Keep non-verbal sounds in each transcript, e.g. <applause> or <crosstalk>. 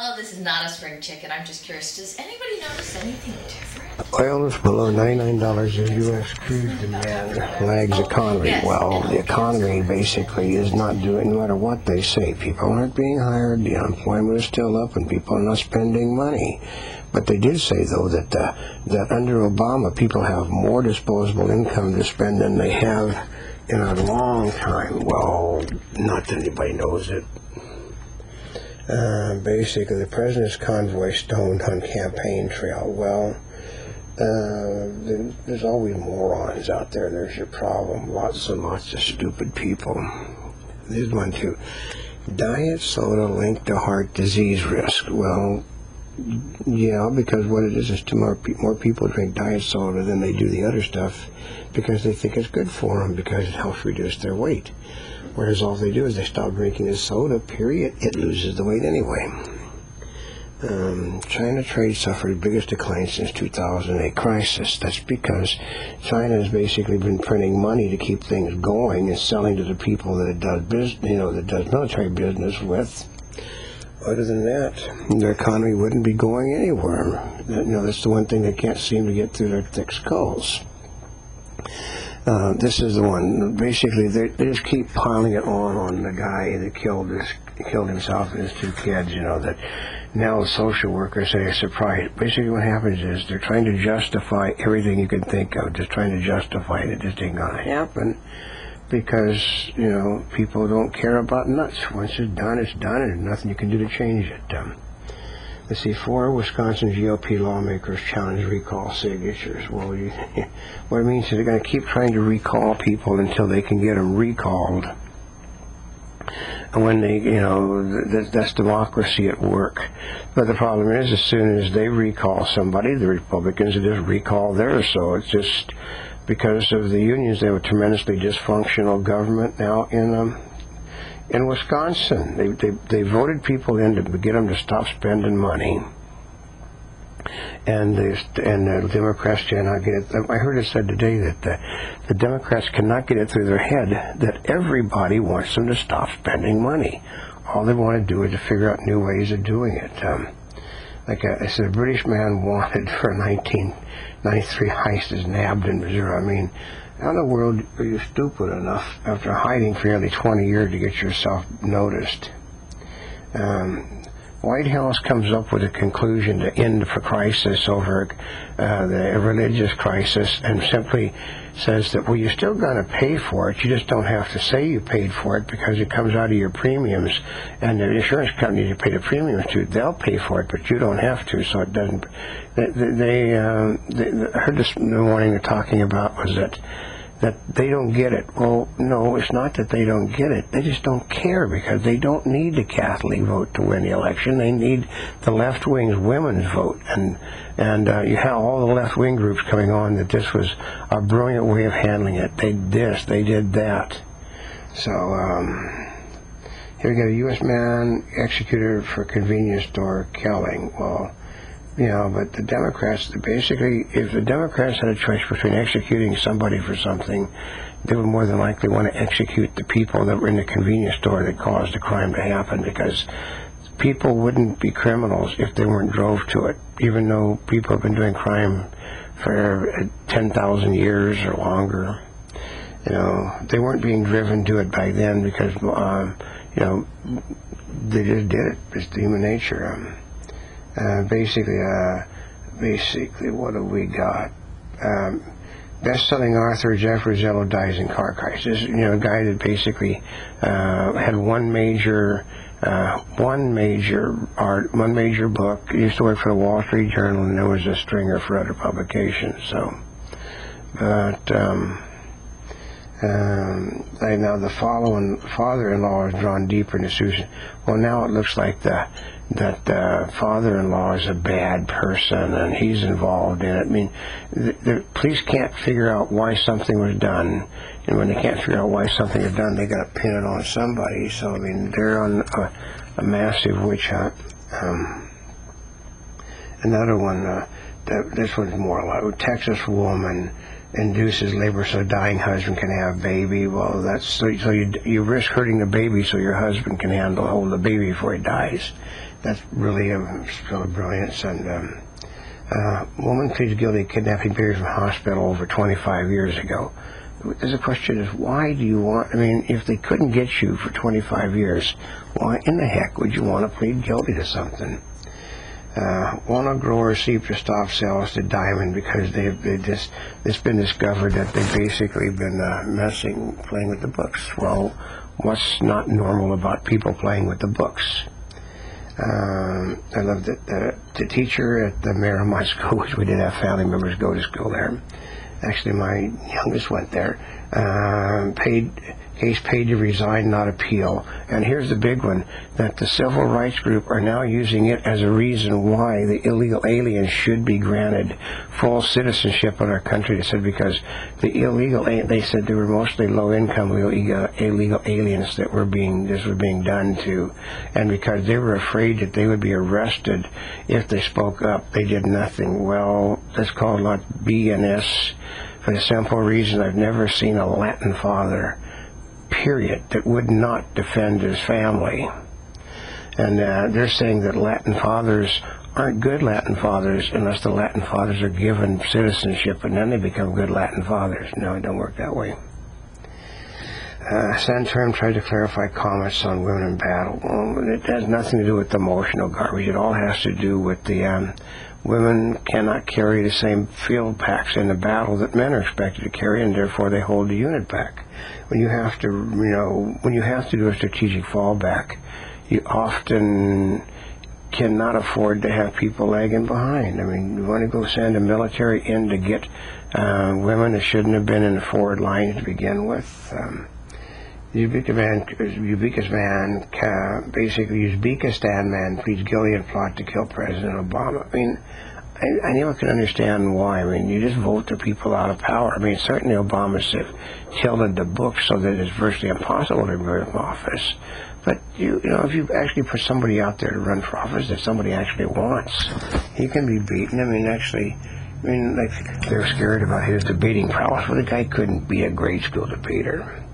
Oh, this is not a spring chicken. I'm just curious. Does anybody notice anything different? Oil is below $99 as U.S. crude demand lags economy. Well, the economy basically is not doing no matter what they say. People aren't being hired, the unemployment is still up, and people are not spending money. But they did say, though, that uh, that under Obama, people have more disposable income to spend than they have in a long time. Well, not that anybody knows it. Uh, basically, the president's convoy stoned on campaign trail. Well, uh, there's always morons out there. There's your problem. Lots and lots of stupid people. There's one too. Diet soda linked to heart disease risk. Well, yeah, because what it is is too more pe- more people drink diet soda than they do the other stuff because they think it's good for them because it helps reduce their weight. Whereas all they do is they stop drinking the soda. Period. It loses the weight anyway. Um, China trade suffered biggest decline since 2008 crisis. That's because China has basically been printing money to keep things going and selling to the people that it does business, you know, that does military business with. Other than that, their economy wouldn't be going anywhere. You know, that's the one thing they can't seem to get through their thick skulls. Uh, this is the one. Basically, they, they just keep piling it on on the guy that killed his killed himself and his two kids. You know that now the social workers say surprise. Basically, what happens is they're trying to justify everything you can think of, just trying to justify it. It just ain't gonna happen because you know people don't care about nuts. Once it's done, it's done, and there's nothing you can do to change it. Um, Let's see, four Wisconsin GOP lawmakers challenge recall signatures. Well, you, <laughs> what it means is they're going to keep trying to recall people until they can get them recalled. And when they, you know, th- that's democracy at work. But the problem is, as soon as they recall somebody, the Republicans just recall theirs. So it's just because of the unions, they have a tremendously dysfunctional government now in um, in Wisconsin. They, they, they voted people in to get them to stop spending money. And the, and the Democrats cannot get it. I heard it said today that the, the Democrats cannot get it through their head that everybody wants them to stop spending money. All they want to do is to figure out new ways of doing it. Um, like a, I said, a British man <laughs> wanted for a 1993 heist is nabbed in Missouri. I mean, how in the world are you stupid enough after hiding for nearly 20 years to get yourself noticed? Um, White House comes up with a conclusion to end the crisis over uh, the religious crisis and simply says that, well, you're still going to pay for it. You just don't have to say you paid for it because it comes out of your premiums. And the insurance company you pay the premiums to, they'll pay for it, but you don't have to. So it doesn't. They, they, um, they I heard this morning they're talking about was that that they don't get it. Well, no, it's not that they don't get it. They just don't care because they don't need the Catholic vote to win the election. They need the left wing's women's vote, and and uh, you have all the left wing groups coming on that this was a brilliant way of handling it. They did this, they did that. So um, here we go. U.S. man executed for convenience store killing. Well you know, but the Democrats, basically, if the Democrats had a choice between executing somebody for something, they would more than likely want to execute the people that were in the convenience store that caused the crime to happen because people wouldn't be criminals if they weren't drove to it, even though people have been doing crime for 10,000 years or longer. You know, they weren't being driven to it back then because, um, you know, they just did it. It's human nature. Um, uh, basically, uh, basically, what have we got? Um, best-selling author Jeffrey Zaslow dies in car crash. You know, a guy that basically uh, had one major, uh, one major art, one major book. He used to work for the Wall Street Journal, and there was a stringer for other publications. So, but. Um, um, now the following father-in-law is drawn deeper into Susan. Well, now it looks like the that the father-in-law is a bad person and he's involved in it. I mean, the, the police can't figure out why something was done, and when they can't figure out why something was done, they got to pin it on somebody. So I mean, they're on a, a massive witch hunt. Um, another one. Uh, that, this one's more like Texas woman induces labor so dying husband can have baby. Well, that's so, so you you risk hurting the baby so your husband can handle hold the baby before he dies. That's really a still of brilliance. And um, uh, woman pleads guilty to kidnapping baby from hospital over 25 years ago. There's a question is why do you want? I mean, if they couldn't get you for 25 years, why in the heck would you want to plead guilty to something? uh, walnut growers seep to stop sales to diamond because they've they just it's been discovered that they've basically been uh, messing playing with the books. Well, what's not normal about people playing with the books? Um, I love that the, the teacher at the Miramonte <laughs> School, which we did have family members go to school there. Actually, my youngest went there. Uh, paid case paid to resign, not appeal. And here's the big one, that the civil rights group are now using it as a reason why the illegal aliens should be granted full citizenship in our country. They said because the illegal, they said they were mostly low-income illegal aliens that were being, this was being done to. And because they were afraid that they would be arrested if they spoke up, they did nothing. Well, that's called not BNS for the simple reason I've never seen a Latin father period, that would not defend his family. And uh, they're saying that Latin fathers aren't good Latin fathers unless the Latin fathers are given citizenship and then they become good Latin fathers. No, it don't work that way. Uh, Santorum tried to clarify comments on women in battle. Well, it has nothing to do with the emotional garbage. It all has to do with the um, women cannot carry the same field packs in the battle that men are expected to carry, and therefore they hold the unit back. When you have to, you know, when you have to do a strategic fallback, you often cannot afford to have people lagging behind. I mean, you want to go send a military in to get uh, women that shouldn't have been in the forward line to begin with. Um, Uzbekistan, Uzbekistan uh, basically Uzbekistan man pleads guilty in plot to kill President Obama. I mean, I, I never can understand why. I mean, you just vote the people out of power. I mean, certainly Obama tilted the book so that it's virtually impossible to remove office. But you, you know, if you actually put somebody out there to run for office that somebody actually wants, he can be beaten. I mean, actually, I mean, like they're scared about his debating prowess. Well, the guy couldn't be a grade school debater.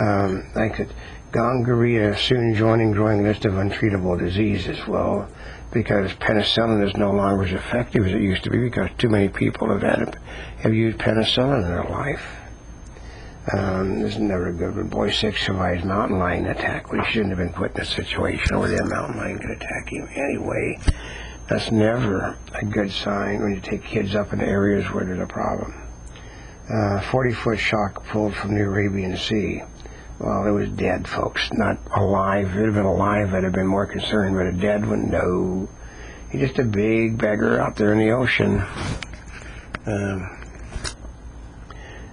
Um, I could gonorrhea soon joining growing list of untreatable diseases. Well, because penicillin is no longer as effective as it used to be because too many people have had have used penicillin in their life. Um, this is never a good. But boy six survives mountain lion attack. We shouldn't have been put in a situation where the mountain lion could attack him anyway. That's never a good sign when you take kids up in areas where there's a problem. Uh, 40 foot shock pulled from the Arabian Sea. Well, it was dead, folks, not alive. If it had been alive, I'd have been more concerned, but a dead one, no. He's just a big beggar out there in the ocean. Um,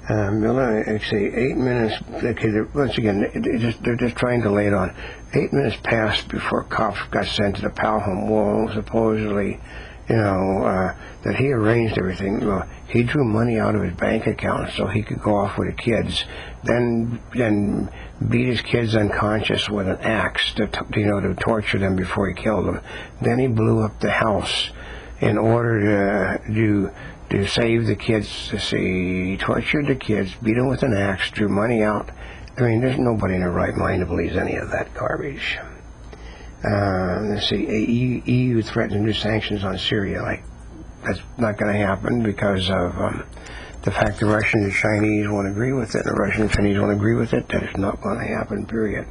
um, actually, eight minutes. Okay, once again, they just, they're just trying to lay it on. Eight minutes passed before cops got sent to the Powell home. Well, supposedly, you know, uh, that he arranged everything. Well, he drew money out of his bank account so he could go off with the kids, then then beat his kids unconscious with an axe to you know to torture them before he killed them. Then he blew up the house in order to do to save the kids. To see, tortured the kids, beat them with an axe, drew money out. I mean, there's nobody in their right mind who believes any of that garbage. Uh, let's see, EU, threatens new sanctions on Syria. Like, that's not going to happen because of um, the fact the Russians and Chinese won't agree with it. The Russians and Chinese won't agree with it. That is not going to happen, period.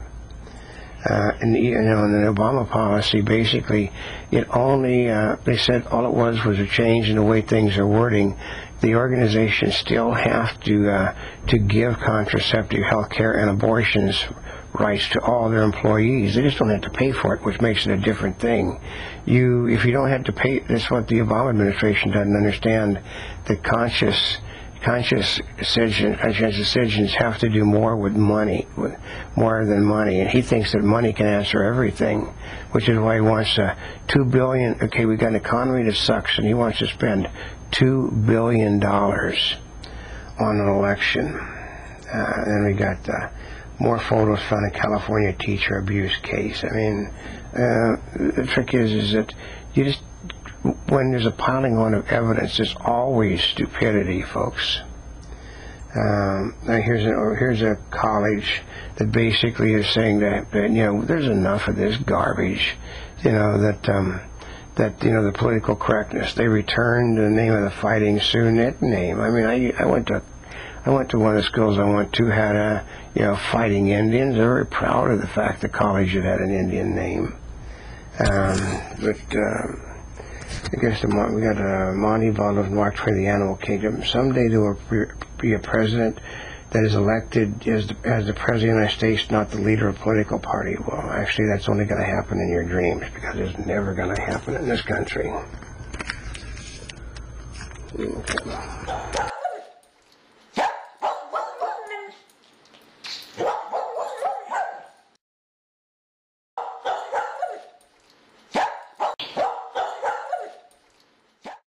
Uh, and you know, the Obama policy, basically, it only uh, they said all it was was a change in the way things are wording. The organizations still have to uh, to give contraceptive health care and abortions rights to all their employees. They just don't have to pay for it, which makes it a different thing. You, if you don't have to pay, that's what the Obama administration doesn't understand. The conscious, conscious decision, conscious decisions have to do more with money, with more than money. And he thinks that money can answer everything, which is why he wants a two billion. Okay, we've got an economy that sucks, and he wants to spend two billion dollars on an election. Uh, and we got. Uh, more photos from a California teacher abuse case. I mean, uh, the trick is, is that you just, when there's a piling on of evidence, there's always stupidity, folks. Um, here's a here's a college that basically is saying that, that you know there's enough of this garbage, you know that um, that you know the political correctness. They returned the name of the Fighting Sioux nickname. I mean, I I went to I went to one of the schools I went to had a you know fighting Indians. They're very proud of the fact the college had had an Indian name. Um, but um, I guess the, we got a Monty Ball marked for the animal kingdom. Someday there will be- be a president that is elected as the, as the president of the United States, not the leader of a political party. Well, actually, that's only going to happen in your dreams because it's never going to happen in this country. Okay.